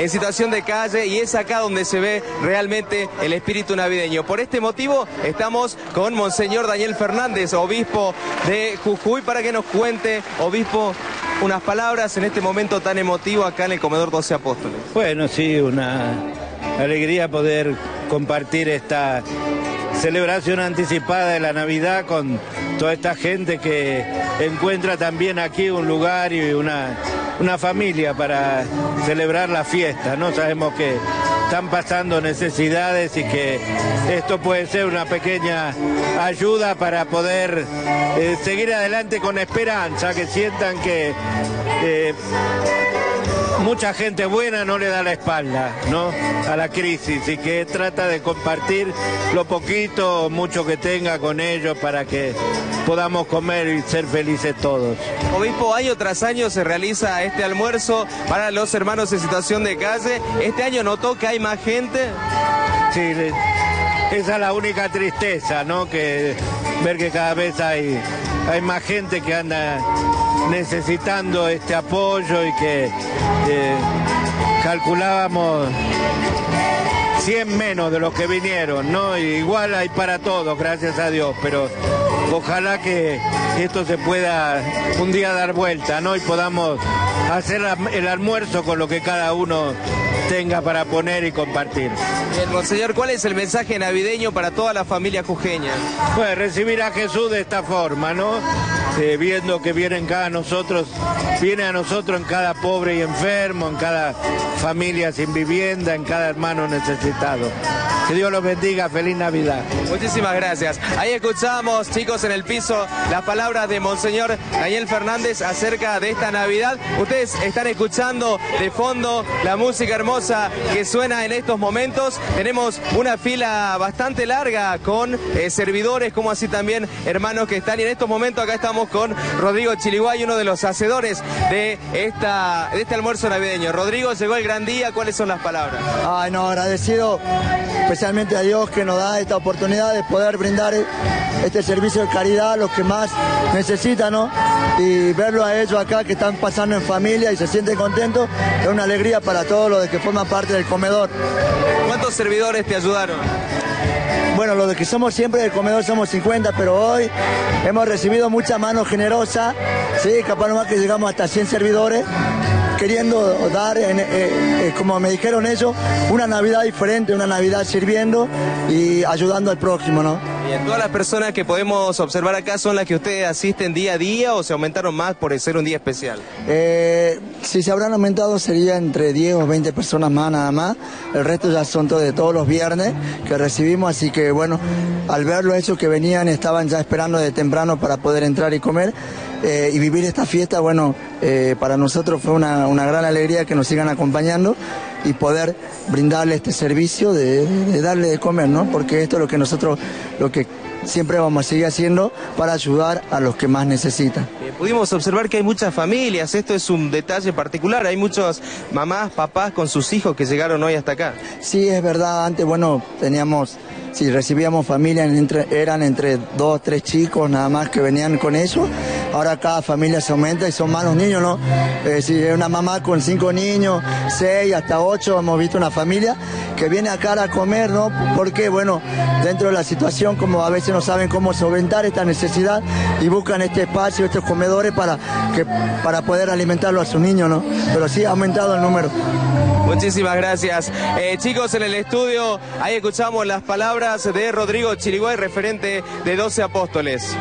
en situación de calle y es acá donde se ve realmente el espíritu navideño. Por este motivo estamos con Monseñor Daniel Fernández, obispo de Jujuy, para que nos cuente, obispo, unas palabras en este momento tan emotivo acá en el Comedor 12 Apóstoles. Bueno, sí, una alegría poder compartir esta celebración anticipada de la Navidad con toda esta gente que encuentra también aquí un lugar y una, una familia para celebrar la fiesta, ¿no? Sabemos que están pasando necesidades y que esto puede ser una pequeña ayuda para poder eh, seguir adelante con esperanza, que sientan que eh, mucha gente buena no le da la espalda ¿no? a la crisis y que trata de compartir lo poquito o mucho que tenga con ellos para que podamos comer y ser felices todos. Obispo, año tras año se realiza este almuerzo para los hermanos en situación de calle. Este año notó que hay más gente. Sí, esa es la única tristeza, ¿no? Que ver que cada vez hay, hay más gente que anda necesitando este apoyo y que eh, calculábamos 100 menos de los que vinieron, ¿no? igual hay para todos, gracias a Dios, pero ojalá que esto se pueda un día dar vuelta, ¿no? Y podamos hacer el almuerzo con lo que cada uno tenga para poner y compartir. Bien, Monseñor, ¿cuál es el mensaje navideño para toda la familia jujeña? Pues recibir a Jesús de esta forma, ¿no? Eh, viendo que vienen cada nosotros, viene a nosotros en cada pobre y enfermo, en cada familia sin vivienda, en cada hermano necesitado. Que Dios los bendiga, feliz Navidad. Muchísimas gracias. Ahí escuchamos, chicos, en el piso, las palabras de Monseñor Daniel Fernández acerca de esta Navidad. Ustedes están escuchando de fondo la música hermosa que suena en estos momentos. Tenemos una fila bastante larga con eh, servidores, como así también hermanos que están. Y en estos momentos acá estamos con Rodrigo Chiliguay, uno de los hacedores de, esta, de este almuerzo navideño. Rodrigo, llegó el gran día. ¿Cuáles son las palabras? Ay, no, agradecido especialmente a Dios que nos da esta oportunidad de poder brindar este servicio de caridad a los que más necesitan, ¿no? Y verlo a ellos acá que están pasando en familia y se sienten contentos, es una alegría para todos los que forman parte del comedor. ¿Cuántos servidores te ayudaron? Bueno, los que somos siempre del comedor somos 50, pero hoy hemos recibido mucha mano generosa, sí, capaz nomás que llegamos hasta 100 servidores queriendo dar, eh, eh, como me dijeron ellos, una Navidad diferente, una Navidad sirviendo y ayudando al próximo, ¿no? Bien, todas las personas que podemos observar acá son las que ustedes asisten día a día o se aumentaron más por ser un día especial. Eh, si se habrán aumentado sería entre 10 o 20 personas más nada más. El resto ya son de todos los viernes que recibimos, así que bueno, al ver los hechos que venían estaban ya esperando de temprano para poder entrar y comer. Y vivir esta fiesta, bueno, para nosotros fue una, una gran alegría que nos sigan acompañando y poder brindarle este servicio de, darle de comer, ¿no? Porque esto es lo que nosotros, lo que siempre vamos a seguir haciendo para ayudar a los que más necesitan. pudimos observar que hay muchas familias, esto es un detalle particular, hay muchas mamás, papás con sus hijos que llegaron hoy hasta acá. Sí, es verdad, antes, bueno, teníamos si recibíamos familias, eran entre dos, tres chicos nada más que venían con eso ahora cada familia se aumenta y son más los niños, ¿no? Eh, si es una mamá con cinco niños, seis hasta ocho, hemos visto una familia que viene acá a comer, ¿no? Porque, bueno, dentro de la situación, como a veces no saben cómo solventar esta necesidad y buscan este espacio, estos comedores para, que, para poder alimentarlo a sus niños, ¿no? Pero sí ha aumentado el número. Muchísimas gracias. Eh, chicos, en el estudio, ahí escuchamos las palabras de Rodrigo Chiriguay, referente de 12 apóstoles.